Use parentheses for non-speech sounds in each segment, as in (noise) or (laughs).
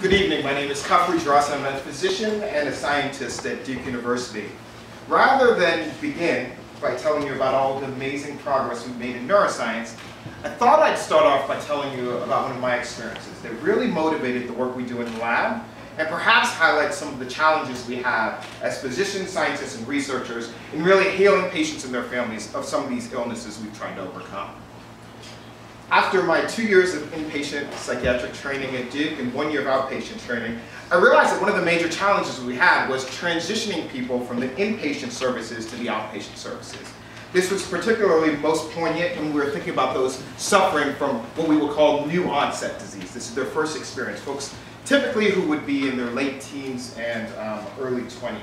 Good evening, my name is Kafui Dzirasa I'm a physician and a scientist at Duke University. Rather than begin by telling you about all the amazing progress we've made in neuroscience, I thought I'd start off by telling you about one of my experiences that really motivated the work we do in the lab and perhaps highlight some of the challenges we have as physicians, scientists, and researchers in really healing patients and their families of some of these illnesses we've tried to overcome. After my two years of inpatient psychiatric training at Duke and one year of outpatient training, I realized that one of the major challenges we had was transitioning people from the inpatient services to the outpatient services. This was particularly most poignant when we were thinking about those suffering from what we would call new onset disease. This is their first experience, folks typically who would be in their late teens and um, early 20s.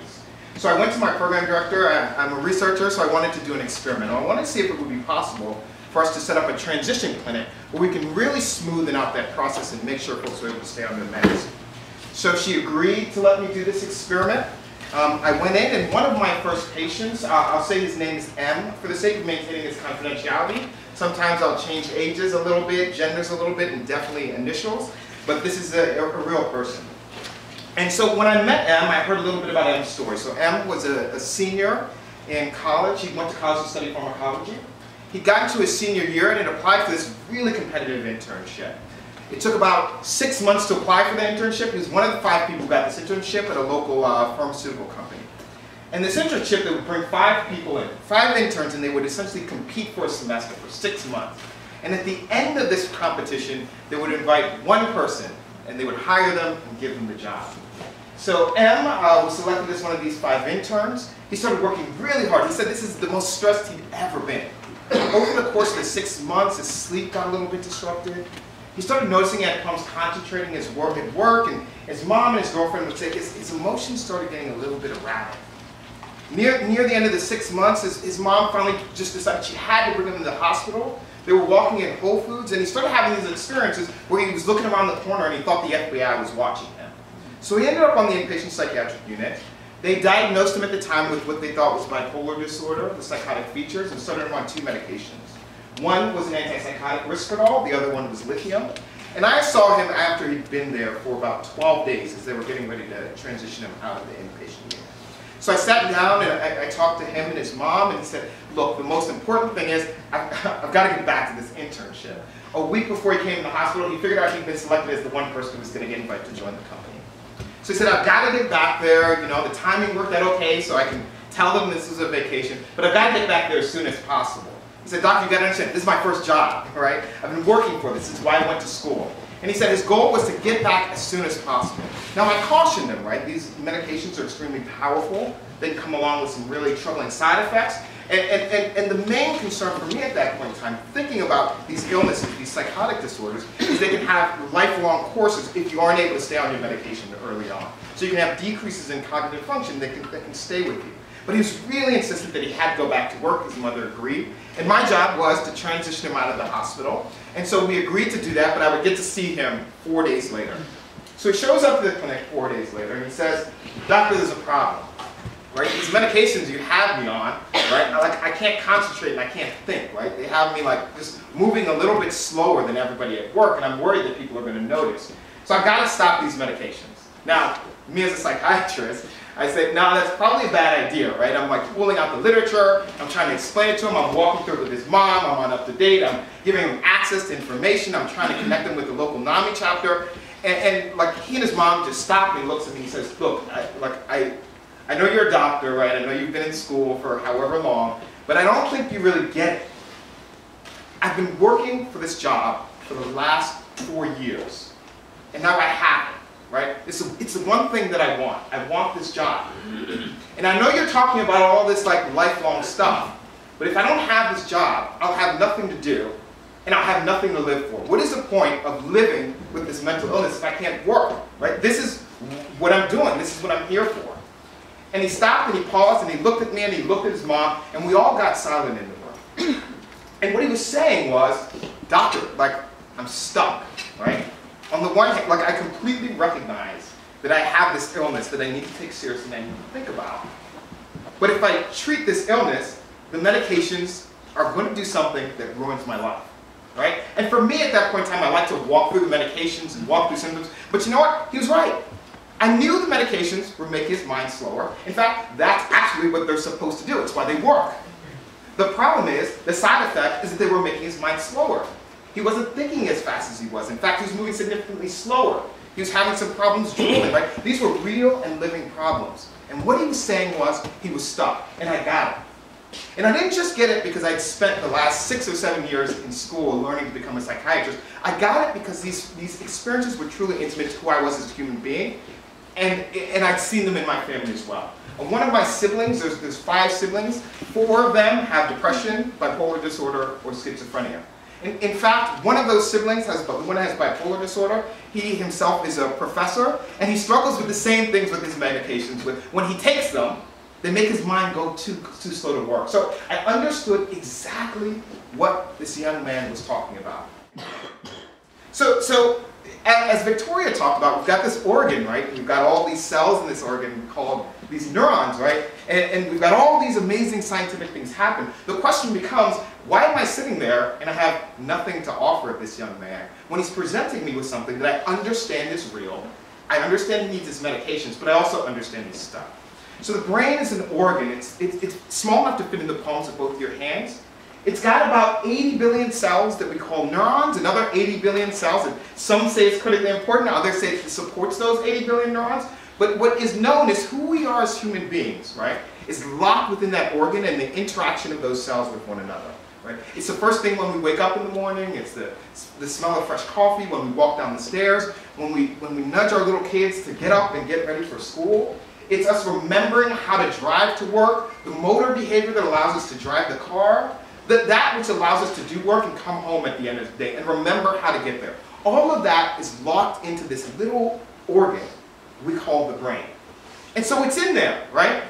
So I went to my program director, I'm a researcher, so I wanted to do an experiment. I wanted to see if it would be possible for us to set up a transition clinic where we can really smoothen out that process and make sure folks are able to stay on their meds. So she agreed to let me do this experiment. Um, I went in and one of my first patients, uh, I'll say his name is M for the sake of maintaining his confidentiality. Sometimes I'll change ages a little bit, genders a little bit, and definitely initials, but this is a, a, real person. And so when I met M, I heard a little bit about M's story. So M was a, a senior in college. He went to college to study pharmacology. He got into his senior year and applied for this really competitive internship. It took about six months to apply for the internship. He was one of the five people who got this internship at a local uh, pharmaceutical company. And this internship, they would bring five people in, five interns, and they would essentially compete for a semester for six months. And at the end of this competition, they would invite one person, and they would hire them and give them the job. So M uh, was selected as one of these five interns. He started working really hard. He said this is the most stressed he'd ever been. Over the course of the six months, his sleep got a little bit disrupted. He started noticing he had problems concentrating his work at work, and his mom and his girlfriend would say his, his emotions started getting a little bit erratic. Near, near the end of the six months, his, his mom finally just decided she had to bring him to the hospital. They were walking in Whole Foods, and he started having these experiences where he was looking around the corner and he thought the FBI was watching him. So he ended up on the inpatient psychiatric unit. They diagnosed him at the time with what they thought was bipolar disorder, the psychotic features, and started him on two medications. One was an antipsychotic Risperdal, the other one was lithium. And I saw him after he'd been there for about 12 days as they were getting ready to transition him out of the inpatient unit. So I sat down and I, I, talked to him and his mom and said, look, the most important thing is (laughs) I've, I've got to get back to this internship. A week before he came to the hospital, he figured out he'd been selected as the one person who was going to get invited to join the company. So he said, I've got to get back there. You know, the timing worked out okay, so I can tell them this is a vacation, but I've got to get back there as soon as possible. He said, Doctor, you've got to understand, this is my first job, right? I've been working for this. This is why I went to school. And he said his goal was to get back as soon as possible. Now I cautioned him, right? These medications are extremely powerful. They come along with some really troubling side effects. And, and, and, and, the main concern for me at that point in time, thinking about these illnesses, these psychotic disorders, is they can have lifelong courses if you aren't able to stay on your medication early on. So you can have decreases in cognitive function that can, that can stay with you. But he was really insistent that he had to go back to work. His mother agreed. And my job was to transition him out of the hospital. And so we agreed to do that, but I would get to see him four days later. So he shows up to the clinic four days later and he says, Doctor, there's a problem right? These medications you have me on, right? Like I can't concentrate and I can't think, right? They have me like just moving a little bit slower than everybody at work, and I'm worried that people are going to notice. So I've got to stop these medications. Now, me as a psychiatrist, I said, no, that's probably a bad idea, right? I'm like pulling out the literature, I'm trying to explain it to him, I'm walking through with his mom, I'm on up to date, I'm giving him access to information, I'm trying to connect him with the local NAMI chapter, and, and like he and his mom just stop me, looks at me, he says, look, I, like I, I know you're a doctor, right? I know you've been in school for however long, but I don't think you really get it. I've been working for this job for the last four years, and now I have it, right? It's, a, it's the one thing that I want. I want this job. And I know you're talking about all this like lifelong stuff, but if I don't have this job, I'll have nothing to do, and I'll have nothing to live for. What is the point of living with this mental illness if I can't work, right? This is what I'm doing. This is what I'm here for. And he stopped and he paused and he looked at me and he looked at his mom and we all got silent in the room. and what he was saying was, doctor, like, I'm stuck, right? On the one hand, like, I completely recognize that I have this illness that I need to take seriously and I need to think about. But if I treat this illness, the medications are going to do something that ruins my life. right? And for me at that point in time, I like to walk through the medications and walk through symptoms. But you know what? He was right. I knew the medications were making his mind slower. In fact, that's actually what they're supposed to do. It's why they work. The problem is, the side effect is that they were making his mind slower. He wasn't thinking as fast as he was. In fact, he was moving significantly slower. He was having some problems drooling, right? These were real and living problems. And what he was saying was, he was stuck, and I got it. And I didn't just get it because I'd spent the last six or seven years in school learning to become a psychiatrist. I got it because these, these experiences were truly intimate to who I was as a human being, and, and I'd seen them in my family as well. And one of my siblings, there's, there's five siblings, four of them have depression, bipolar disorder, or schizophrenia. In, in fact, one of those siblings has, one has bipolar disorder. He himself is a professor, and he struggles with the same things with his medications. With when he takes them, they make his mind go too, too slow to work. So I understood exactly what this young man was talking about. So, so as Victoria talked about, we've got this organ, right? We've got all these cells in this organ called these neurons, right? And, and, we've got all these amazing scientific things happen. The question becomes, why am I sitting there and I have nothing to offer this young man when he's presenting me with something that I understand is real, I understand he needs his medications, but I also understand he's stuck. So the brain is an organ. It's, it's, it's small enough to fit in the palms of both your hands. It's got about 80 billion cells that we call neurons, another 80 billion cells, and some say it's critically important, others say it supports those 80 billion neurons. But what is known is who we are as human beings, right, is locked within that organ and the interaction of those cells with one another. Right? It's the first thing when we wake up in the morning, it's the, the smell of fresh coffee when we walk down the stairs, when we, when we nudge our little kids to get up and get ready for school. It's us remembering how to drive to work, the motor behavior that allows us to drive the car, that, that which allows us to do work and come home at the end of the day and remember how to get there. All of that is locked into this little organ we call the brain. And so it's in there, right?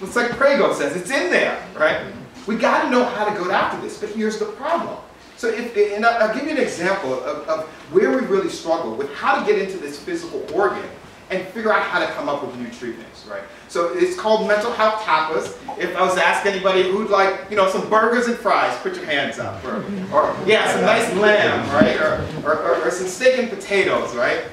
It's like Prego says, it's in there, right? We got to know how to go after this, but here's the problem. So if, and I'll give you an example of, of where we really struggle with how to get into this physical organ and figure out how to come up with new treatments, right? So it's called mental health tapas. If I was to ask anybody who'd like, you know, some burgers and fries, put your hands up. Or, or yeah, some nice lamb, right? Or, or, or, or some steak and potatoes, right?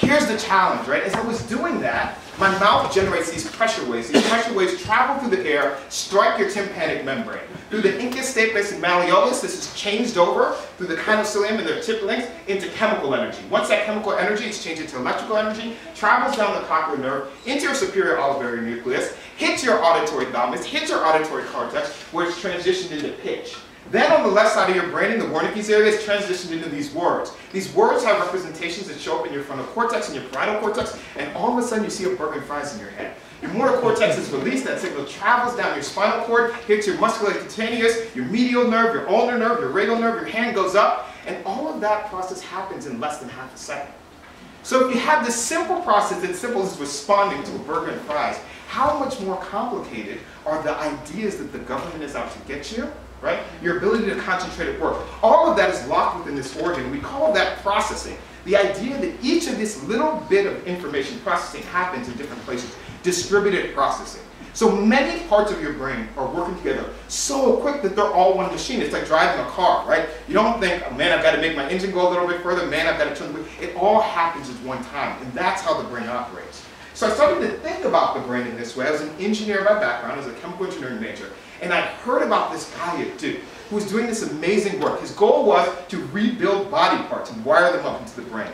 Here's the challenge, right? As I was doing that, my mouth generates these pressure waves. These pressure waves travel through the air, strike your tympanic membrane. Through the incus, stapes, and malleolus, this is changed over through the kinocilium and their tip links into chemical energy. Once that chemical energy is changed into electrical energy, travels down the cochlear nerve into your superior olivary nucleus, hits your auditory thalamus, hits your auditory cortex, where it's transitioned into pitch. Then on the left side of your brain, in the Wernicke's area, is transitioned into these words. These words have representations that show up in your frontal cortex and your parietal cortex, and all of a sudden you see a burger and fries in your head. Your motor cortex is released, that signal travels down your spinal cord, hits your musculocutaneous, your medial nerve, your ulnar nerve, your radial nerve, your hand goes up, and all of that process happens in less than half a second. So if you have this simple process that's simple as responding to a burger and fries, how much more complicated are the ideas that the government is out to get you right? Your ability to concentrate at work. All of that is locked within this organ. We call that processing. The idea that each of this little bit of information processing happens in different places, distributed processing. So many parts of your brain are working together so quick that they're all one machine. It's like driving a car, right? You don't think, oh, man, I've got to make my engine go a little bit further, man, I've got to turn the wheel. It all happens at one time, and that's how the brain operates. So I started to think about the brain in this way. I was an engineer by background, I was a chemical engineering major. And I heard about this guy at Duke who was doing this amazing work. His goal was to rebuild body parts and wire them up into the brain.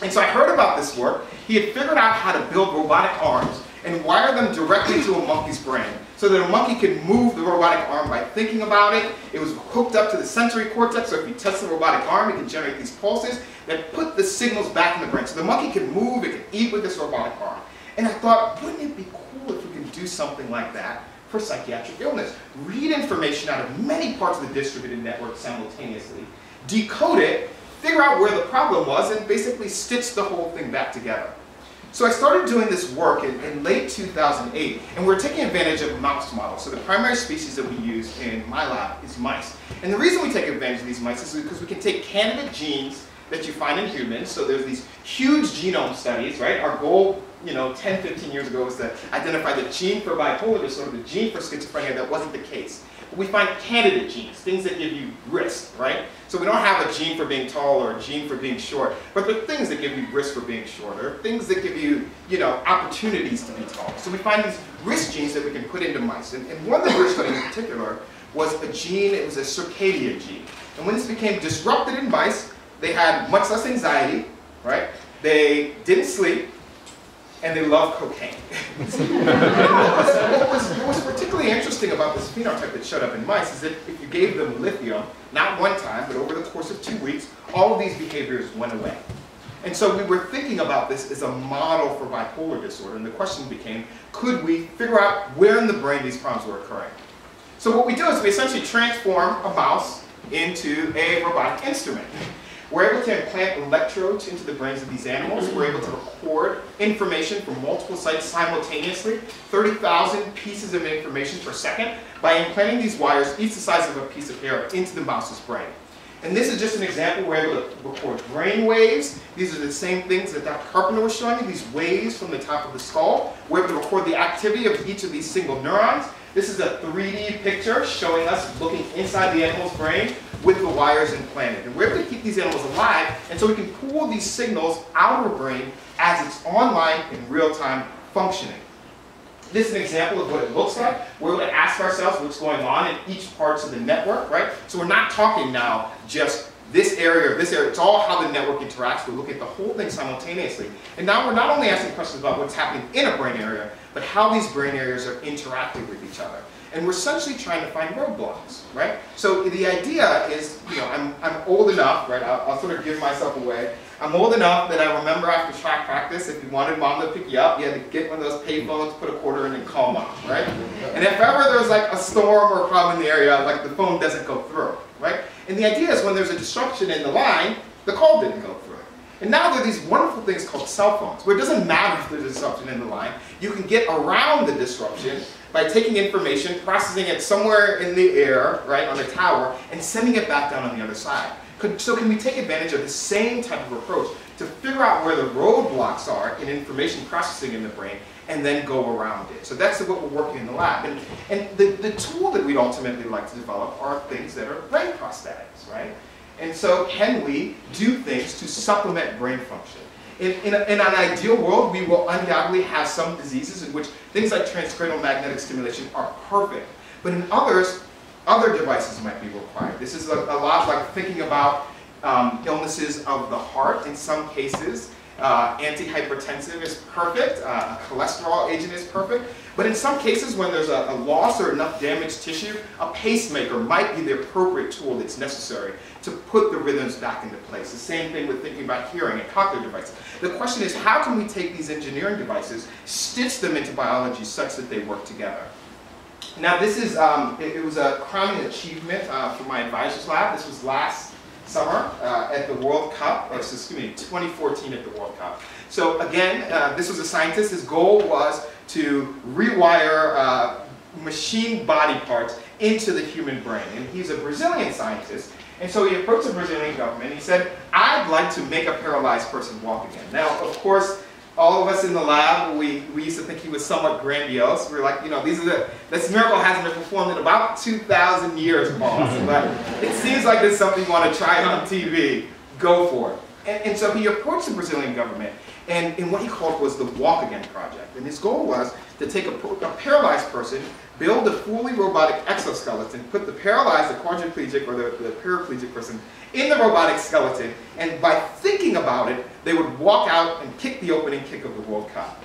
And so I heard about this work. He had figured out how to build robotic arms and wire them directly to a monkey's brain so that a monkey could move the robotic arm by thinking about it. It was hooked up to the sensory cortex, so if you touch the robotic arm, it can generate these pulses that put the signals back in the brain. So the monkey can move, it can eat with this robotic arm. And I thought, wouldn't it be cool if we could do something like that for psychiatric illness. Read information out of many parts of the distributed network simultaneously, decode it, figure out where the problem was, and basically stitch the whole thing back together. So I started doing this work in, in late 2008, and we're taking advantage of mouse models. So the primary species that we use in my lab is mice. And the reason we take advantage of these mice is because we can take candidate genes that you find in humans. So there's these huge genome studies, right? Our goal you know, 10, 15 years ago was to identify the gene for bipolar disorder, the gene for schizophrenia, that wasn't the case. We find candidate genes, things that give you risk, right? So we don't have a gene for being tall or a gene for being short, but there are things that give you risk for being shorter, things that give you, you know, opportunities to be tall. So we find these risk genes that we can put into mice. And, and one that we're studying in particular was a gene, it was a circadian gene. And when this became disrupted in mice, they had much less anxiety, right? They didn't sleep, and they love cocaine. what, was, (laughs) what, was, what, was, particularly interesting about this phenotype that showed up in mice is that if you gave them lithium, not one time, but over the course of two weeks, all of these behaviors went away. And so we were thinking about this as a model for bipolar disorder, and the question became, could we figure out where in the brain these problems were occurring? So what we do is we essentially transform a mouse into a robotic instrument. We're able to implant electrodes into the brains of these animals. We're able to record information from multiple sites simultaneously, 30,000 pieces of information per second, by implanting these wires, each the size of a piece of hair, into the mouse's brain. And this is just an example. We're able to record brain waves. These are the same things that Dr. Carpenter was showing you, these waves from the top of the skull. We're able to record the activity of each of these single neurons. This is a 3D picture showing us looking inside the animal's brain with the wires implanted. And we're able to keep these animals alive, and so we can pull these signals out of our brain as it's online in real time functioning. This is an example of what it looks like. We're able to ask ourselves what's going on in each parts of the network, right? So we're not talking now just this area or this area. It's all how the network interacts. We're looking at the whole thing simultaneously. And now we're not only asking questions about what's happening in a brain area, but how these brain areas are interacting with each other. And we're essentially trying to find roadblocks, right? So the idea is, you know, I'm, I'm old enough, right? I'll, I'll sort of give myself away. I'm old enough that I remember after track practice, if you wanted mom to pick you up, you had to get one of those pay phones, put a quarter in, and call mom, right? And if ever there's like a storm or a problem in the area, like the phone doesn't go through, right? And the idea is when there's a disruption in the line, the call didn't go. And now there are these wonderful things called cell phones, where it doesn't matter if there's a disruption in the line. You can get around the disruption by taking information, processing it somewhere in the air, right, on the tower, and sending it back down on the other side. So can we take advantage of the same type of approach to figure out where the roadblocks are in information processing in the brain and then go around it. So that's what we're working in the lab. And, and the, the tool that we'd ultimately like to develop are things that are brain prosthetics, right? And so can we do things to supplement brain function? In, in, a, in, an ideal world, we will undoubtedly have some diseases in which things like transcranial magnetic stimulation are perfect. But in others, other devices might be required. This is a, a lot like thinking about um, illnesses of the heart in some cases. Uh, antihypertensive is perfect, uh, a cholesterol agent is perfect, but in some cases when there's a, a, loss or enough damaged tissue, a pacemaker might be the appropriate tool that's necessary to put the rhythms back into place. The same thing with thinking about hearing and cochlear devices. The question is how can we take these engineering devices, stitch them into biology such that they work together? Now this is, um, it, it, was a crowning achievement uh, for my advisors lab. This was last summer uh, at the World Cup, or excuse me, 2014 at the World Cup. So again, uh, this was a scientist. His goal was to rewire uh, machine body parts into the human brain. And he's a Brazilian scientist. And so he approached the Brazilian government. He said, I'd like to make a paralyzed person walk again. Now, of course, all of us in the lab, we, we used to think he was somewhat grandiose. We were like, you know, these are the, this miracle hasn't been performed in about 2,000 years, boss. (laughs) but it seems like it's something you want to try on TV. Go for it. And, and so he approached the Brazilian government and, and what he called was the Walk Again Project. And his goal was to take a, a paralyzed person, build a fully robotic exoskeleton, put the paralyzed, the quadriplegic or the, the paraplegic person in the robotic skeleton, and by thinking about it, they would walk out and kick the opening kick of the World Cup.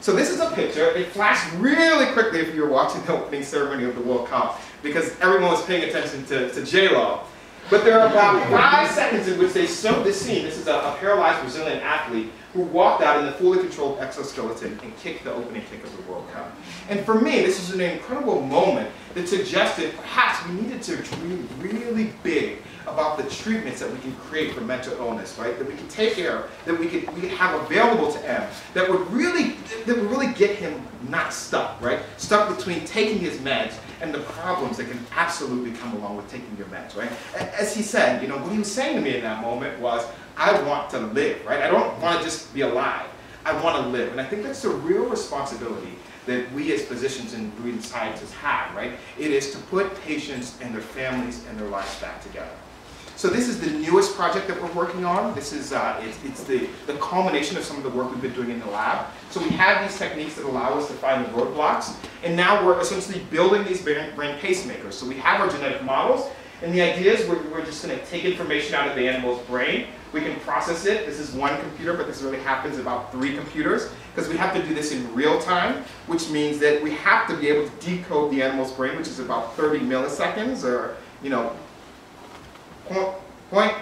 So this is a picture. It flashed really quickly if you were watching the opening ceremony of the World Cup because everyone was paying attention to, to J-Lo. But there are about five seconds in which they showed this scene. This is a, a, paralyzed Brazilian athlete who walked out in the fully controlled exoskeleton and kicked the opening kick of the World Cup. And for me, this is an incredible moment that suggested perhaps we needed to dream really big about the treatments that we can create for mental illness, right? That we can take care of, that we could, we have available to M, that would really that would really get him not stuck, right? Stuck between taking his meds and the problems that can absolutely come along with taking your meds, right? As he said, you know, what he was saying to me in that moment was, I want to live, right? I don't want to just be alive. I want to live. And I think that's the real responsibility that we as physicians and breathing scientists have, right? It is to put patients and their families and their lives back together. So this is the newest project that we're working on. This is uh, it's, it's the, the culmination of some of the work we've been doing in the lab. So we have these techniques that allow us to find the roadblocks, and now we're essentially building these brain, brain pacemakers. So we have our genetic models, and the idea is we're, we're just going to take information out of the animal's brain. We can process it. This is one computer, but this really happens about three computers because we have to do this in real time, which means that we have to be able to decode the animal's brain, which is about 30 milliseconds or, you know, point, point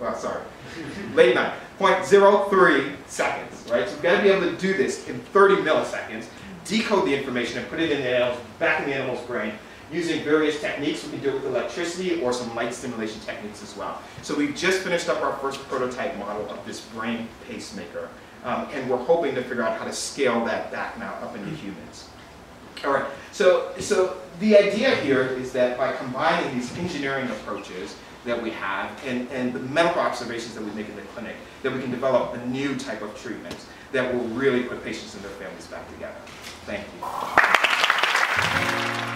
well, sorry, (laughs) late night, 0.03 seconds, right? So we've got to be able to do this in 30 milliseconds, decode the information and put it in the animal's, back in the animal's brain using various techniques. We can do it with electricity or some light stimulation techniques as well. So we've just finished up our first prototype model of this brain pacemaker, um, and we're hoping to figure out how to scale that back now up into humans. All right, so, so the idea here is that by combining these engineering approaches, that we have and, and the medical observations that we make in the clinic, that we can develop a new type of treatment that will really put patients and their families back together. Thank you.